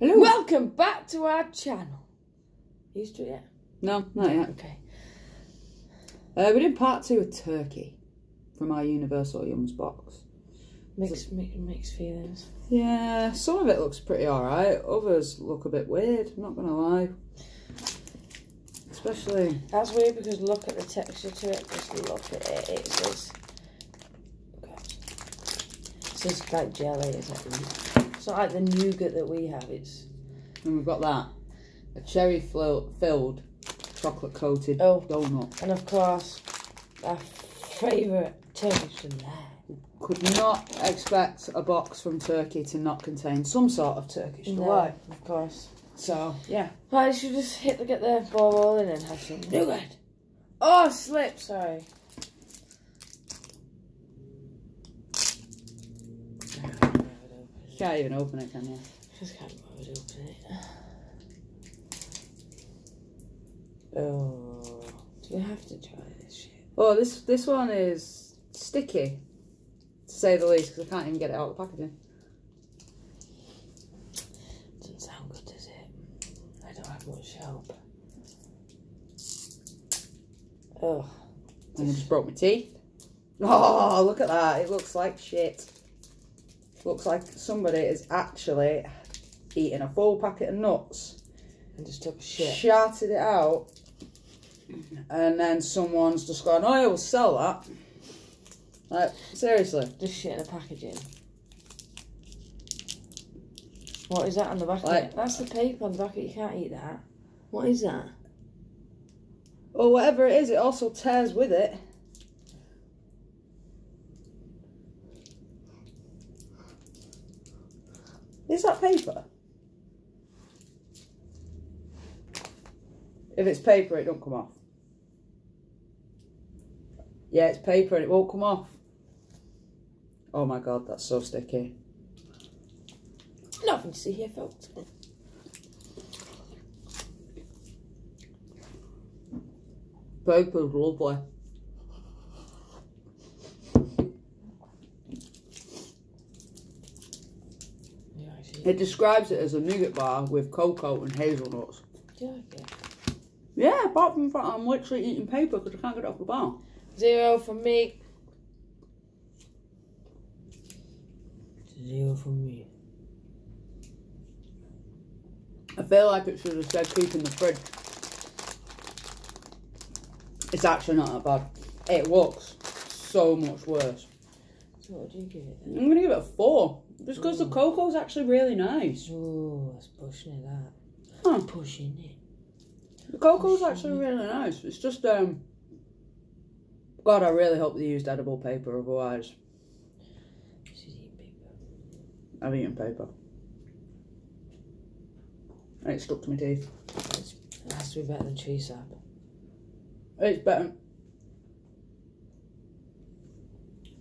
Hello. Welcome back to our channel. Used to it yet? No, not yet. Okay. Uh, we did part two of Turkey from our Universal Yums box. Mixed, mixed, mixed feelings. Yeah, some of it looks pretty alright. Others look a bit weird, I'm not going to lie. Especially, That's weird because look at the texture to it. Just look at it. It just... It's just like jelly. It's, like, it's not like the nougat that we have. It's. and we've got that. A cherry filled, chocolate coated Oh. donut. And of course, our favourite Turkish delight. Could not expect a box from Turkey to not contain some sort of Turkish No, delight. of course. So, yeah. Right, you should just hit the get the ball rolling and have some nougat. Oh, slip. Sorry. Can't even open it, can you? Just can't bother to open it. Oh, do you have to try this shit? Oh, this this one is sticky, to say the least, because I can't even get it out of the packaging. Doesn't sound good, does it? I don't have much help. Oh, And I just broke my teeth. Oh, look at that. It looks like shit. Looks like somebody is actually eating a full packet of nuts, and just took a shit. sharted it out, and then someone's just gone, oh, I will sell that. Like, seriously. Just shit in a packaging. What is that on the back? of it? That's the paper on the back. of it. You can't eat that. What is that? Or whatever it is, it also tears with it. Is that paper? If it's paper, it don't come off. Yeah, it's paper and it won't come off. Oh my god, that's so sticky. Nothing to see here, folks. Paper's lovely. Oh Yeah, I see. It describes it as a nougat bar with cocoa and hazelnuts. Do you like it? Yeah, apart from the fact I'm literally eating paper because I can't get it off the bar. Zero from me. Zero from me. I feel like it should have said keep in the fridge. It's actually not that bad. It looks so much worse. Do you give it then? I'm gonna give it a four. Just because the cocoa's actually really nice. Oh, that's pushing it, that. Huh. Pushing it. The cocoa's actually really nice. It's just um God, I really hope they used edible paper, otherwise She's eating paper. I've eaten paper. And it stuck to my teeth. It's, it has to be better than tree sap. It's better.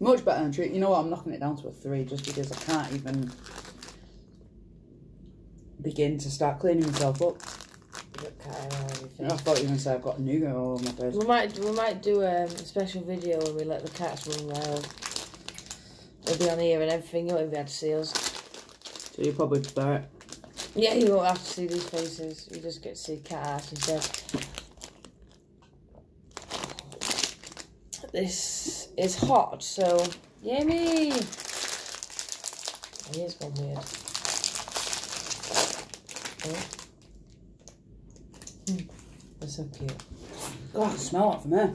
Much better than treat. You know what? I'm knocking it down to a three just because I can't even begin to start cleaning myself up. You got cat hair on your I thought you were going to say I've got nougat all over my face. We might we might do um, a special video where we let the cats run wild. They'll be on here and everything. You won't be able to see us. So you probably prefer it. Yeah, you won't have to see these faces. You just get to see cat ass instead. This is hot, so yummy. It is gone weird. Oh. Hmm. That's so cute. God, I can smell that from here.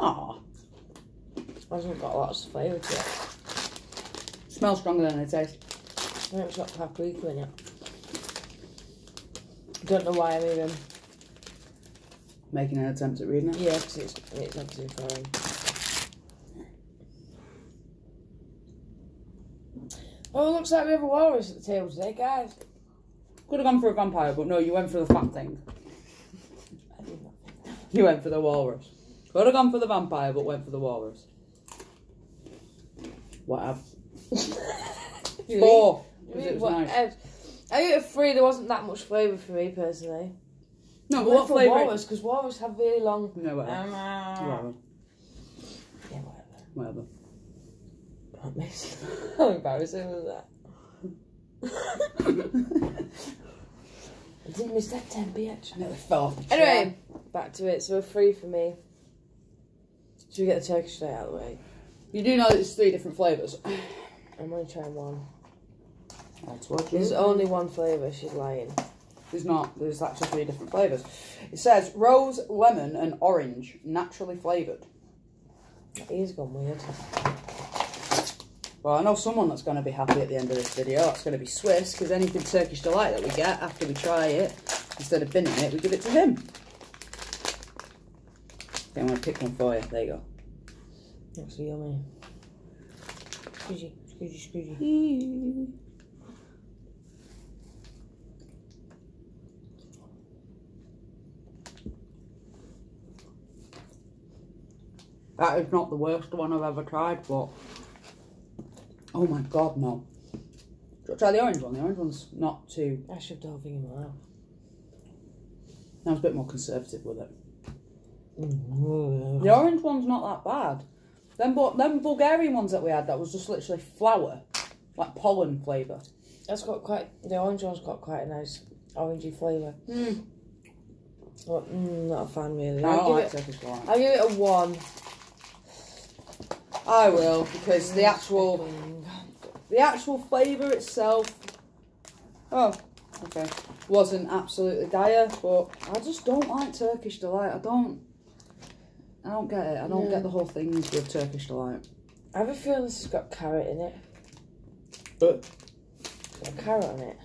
Aw, Hasn't got lots of flavour to it. Smells stronger than it tastes. I it's got paprika in it. Don't know why I'm even. Making an attempt at reading it. Yeah, because it's, it's obviously foreign. Oh, looks like we have a walrus at the table today, guys. Could have gone for a vampire, but no, you went for the fat thing. I did not think that. You went for the walrus. Could have gone for the vampire, but went for the walrus. Whatever. You Four. Because it was nice. ate a three. There wasn't that much flavour for me personally. No, but went what for flavour? Walrus because Walrus have really long. No, whatever. Um, uh, whatever. yeah, whatever. Whatever. That makes How embarrassing was that? I didn't miss that 10p actually. Nearly fell off the chair. Anyway, back to it. So three for me. Should we get the Turkish straight out of the way? You do know that it's three different flavours. I'm gonna try one. That's what There's only one flavour. She's lying. There's not. There's actually three different flavours. It says rose, lemon, and orange, naturally flavoured. That ear's gone weird. Well, I know someone that's going to be happy at the end of this video. That's going to be Swiss, because anything Turkish delight that we get after we try it, instead of binning it, we give it to him. Okay, I'm going to pick one for you. There you go. That's yummy. Squeezy, squeezy, squeezy. That is not the worst one I've ever tried, but oh my god, no. Do you want to try the orange one? The orange one's not too. I shoved the whole thing in my mouth. I was a bit more conservative with it. Mm. The orange one's not that bad. Them, but them Bulgarian ones that we had, that was just literally flour, like pollen flavour. That's got quite. The orange one's got quite a nice orangey flavour. Mm. But mm, not a fan really. I I'll don't give, like it. I'll give it a one. I will because the actual the actual flavour itself. Oh, okay. Wasn't absolutely dire, but I just don't like Turkish delight. I don't. I don't get it. I don't Yeah. get the whole thing with Turkish delight. I have a feeling this has got carrot in it. But Got a carrot on it.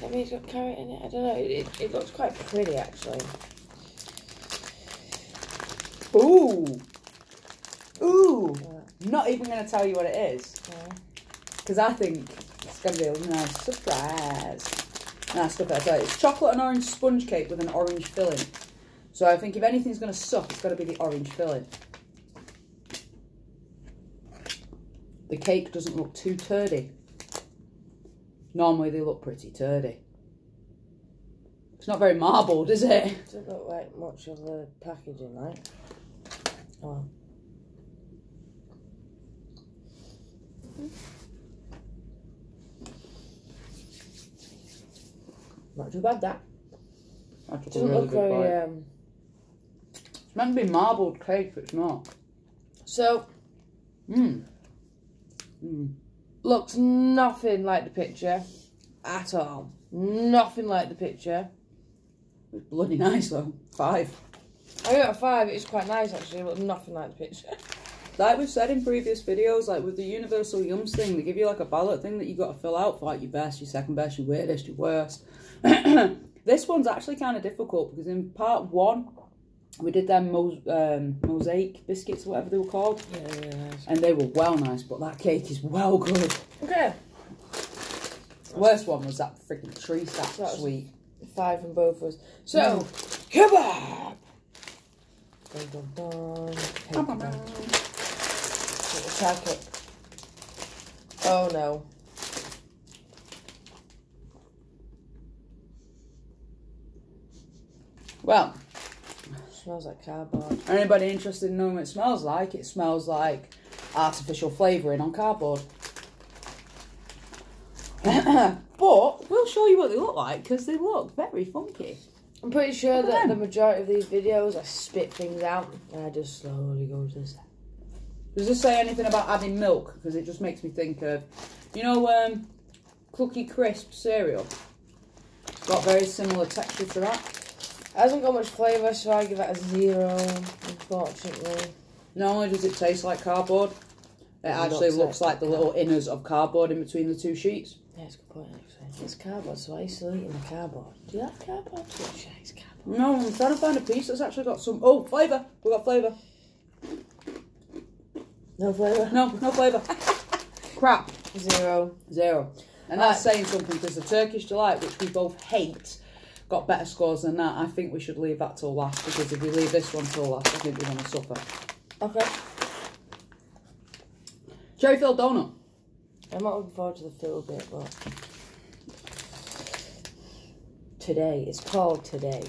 That means it's got carrot in it. I don't know. It, it, it looks quite pretty actually. ooh, ooh. Yeah. Not even going to tell you what it is Yeah. because I think it's going to be a nice surprise. Nah, stuff it. I tell you. It's chocolate and orange sponge cake with an orange filling. So I think if anything's going to suck, it's got to be the orange filling. The cake doesn't look too turdy. Normally they look pretty turdy. It's not very marbled, is it? It Doesn't look like much of the packaging, like. Oh. Not too bad that. I took a really look good bite. very um It's meant to be marbled cake, but it's not. so Mmm. Mmm. looks nothing like the picture at all. Nothing like the picture. It's bloody nice though. Five. I got a five, it's quite nice actually, but nothing like the picture. Like we've said in previous videos, like with the Universal Yums thing, they give you like a ballot thing that you got to fill out for like your best, your second best, your weirdest, your worst. this one's actually kind of difficult because in part one, we did them mo- um, mosaic biscuits whatever they were called, Yeah, nice. and they were well nice, but that cake is well good. Okay. Worst one was that freaking tree sap So that sweet. Five from both of us. So Mm. kebab! Dun, dun, dun. Attack it. Oh no. Well, Smells like cardboard. Anybody interested in knowing what it smells like? It smells like artificial flavouring on cardboard. but we'll show you what they look like because they look very funky. I'm pretty sure that the majority of these videos I spit things out and I just slowly go to this. Does this say anything about adding milk? Because it just makes me think of, you know, um, Cookie Crisp cereal. It's got very similar texture to that. It hasn't got much flavour, so I give it a zero, unfortunately. Not only does it taste like cardboard, it It actually looks looks like like the little inners of cardboard in between the two sheets. Yeah, it's a good point actually. It's cardboard, so I used to eat in the cardboard. Do you like cardboard? Yeah, it's cardboard. No, I'm trying to find a piece that's actually got some. Oh, flavour! We got flavour. No flavour? No, no flavour. Crap. Zero. Zero. And that's saying something because the Turkish Delight, which we both hate, got better scores than that. I think we should leave that till last because if we leave this one till last, I think we're going to suffer. Okay. Cherry filled donut. I'm not looking forward to the fill bit, but today. It's called today.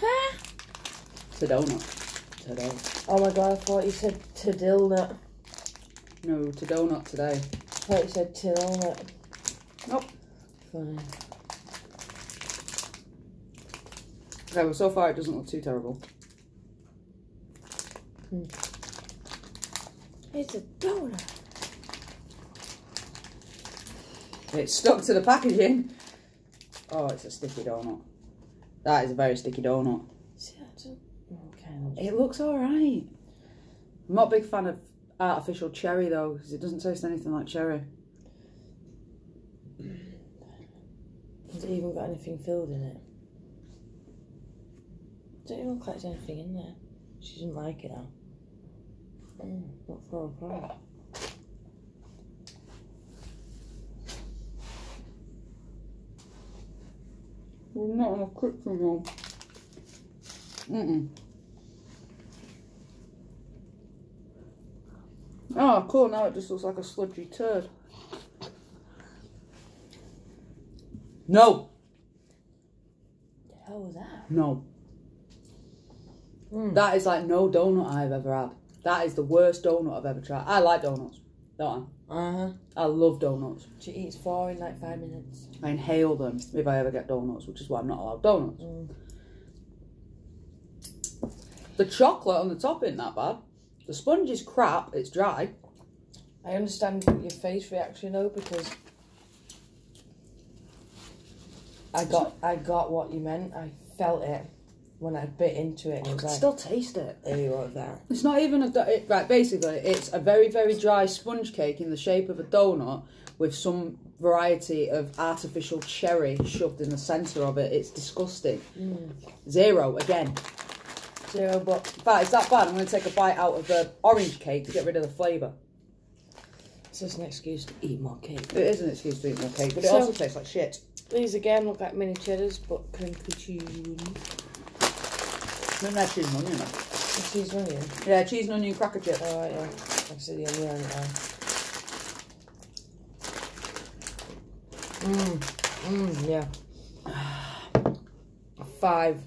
Ha! To donut. Today. Oh my god, I thought you said tadilnut. No, to donut today. I thought you said tadilnut. Nope. Fine. Okay, well, so far it doesn't look too terrible. Hmm. It's a donut. It's stuck to the packaging. Oh, it's a sticky donut. That is a very sticky donut. See, I don't- kind of. It looks alright. I'm not a big fan of artificial cherry though, because it doesn't taste anything like cherry. It even got anything filled in it? Don't even collect anything in there. She didn't like it though. Mm, not for a problem. Well, not on a kitchen roll. Mm-mm. Oh, cool. Now it just looks like a sludgy turd. No. The hell was that? No. Mm. That is like no donut I've ever had. That is the worst donut I've ever tried. I like donuts, don't Uh huh. I? I love donuts. She eats four in like five minutes. I inhale them if I ever get donuts, which is why I'm not allowed donuts. Mm. The chocolate on the top isn't that bad. The sponge is crap, it's dry. I understand your face reaction though because I got I got what you meant. I felt it when I bit into it and I it was can like, still taste it. ew, what was that? It's not even a. do- It, right, basically, it's a very, very dry sponge cake in the shape of a donut with some variety of artificial cherry shoved in the centre of it. It's disgusting. Mm. Zero again. Zero, but In fact, it's that bad. I'm going to take a bite out of the orange cake to get rid of the flavour. It's just an excuse to eat more cake. It is an excuse to eat more cake, but it So- also tastes like shit. These again look like mini cheddars, but crinkly cheese. Maybe that's cheese and onion. The cheese and onion. Yeah, cheese and onion cracker chip. Oh right, yeah. I see the onion on it. Mmm. Mmm, yeah. Mm, mm, Five.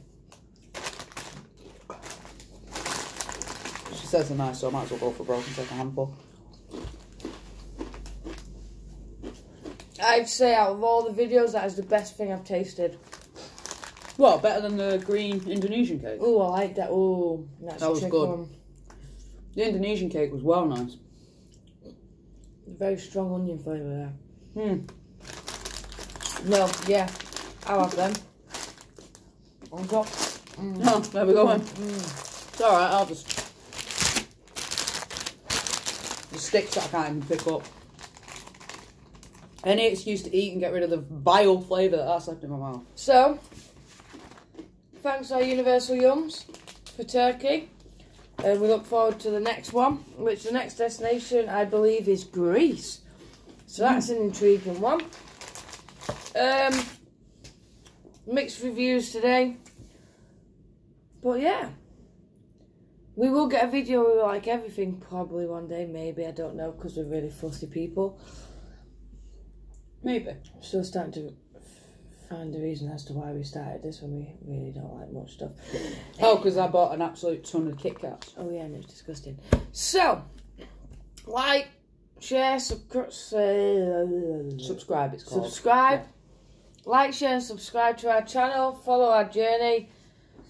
She says they're nice, so I might as well go for broke and take a handful. I'd say out of all the videos, that is the best thing I've tasted. Well, better than the green Indonesian cake. Oh, I like that. Oh, that's That was good. one. The Indonesian cake was well nice. Very strong onion flavour there. Hmm. No, yeah. I'll have them. On top. Mm. Oh, there we go. Mm. It's alright, I'll just. The sticks that I can't even pick up. Any excuse to eat and get rid of the vile flavour that that's left in my mouth. So, thanks to our Universal Yums for Turkey. And we look forward to the next one, which the next destination, I believe, is Greece. So that's an intriguing one. Um, mixed reviews today. But yeah. We will get a video We like everything probably one day, maybe, I don't know, because we're really fussy people. Maybe. Still starting to find a reason as to why we started this when we really don't like much stuff. Oh, because I bought an absolute ton of Kit Kats. Oh yeah, and it was disgusting. So, like, share, subscribe, Subscribe, it's called. subscribe, like, share, and subscribe to our channel. Follow our journey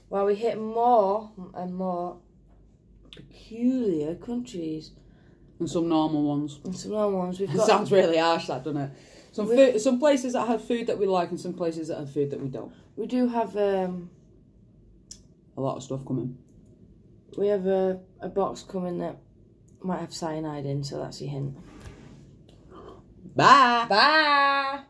while we hit more and more peculiar countries And some normal ones. and some normal ones. We've It got sounds really harsh, that, doesn't it? Some We- food, some places that have food that we like, and some places that have food that we don't. we do have um A lot of stuff coming. we have a, a box coming that might have cyanide in, so that's your hint. Bye. Bye.